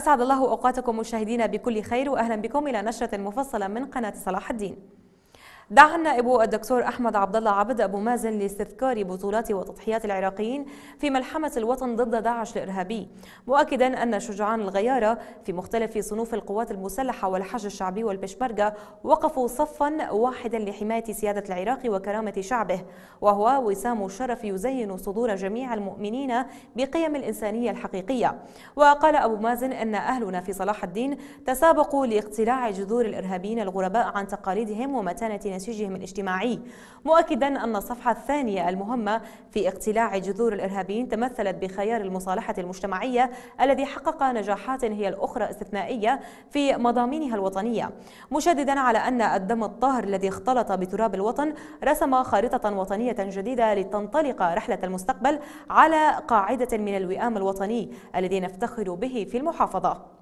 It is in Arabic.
أسعد الله أوقاتكم مشاهدينا بكل خير وأهلا بكم إلى نشرة مفصلة من قناة صلاح الدين. دعا النائب الدكتور أحمد عبد الله عبد أبو مازن لاستذكار بطولات وتضحيات العراقيين في ملحمة الوطن ضد داعش الإرهابي مؤكدا أن شجعان الغيارة في مختلف صنوف القوات المسلحة والحج الشعبي والبشمركه وقفوا صفا واحدا لحماية سيادة العراق وكرامة شعبه وهو وسام الشرف يزين صدور جميع المؤمنين بقيم الإنسانية الحقيقية. وقال أبو مازن أن أهلنا في صلاح الدين تسابقوا لاقتلاع جذور الإرهابيين الغرباء عن تقاليدهم ومتانة نسيجهم الاجتماعي مؤكدا أن الصفحة الثانية المهمة في اقتلاع جذور الإرهابيين تمثلت بخيار المصالحة المجتمعية الذي حقق نجاحات هي الأخرى استثنائية في مضامينها الوطنية. مشددا على أن الدم الطاهر الذي اختلط بتراب الوطن رسم خارطة وطنية جديدة لتنطلق رحلة المستقبل على قاعدة من الوئام الوطني الذي نفتخر به في المحافظة.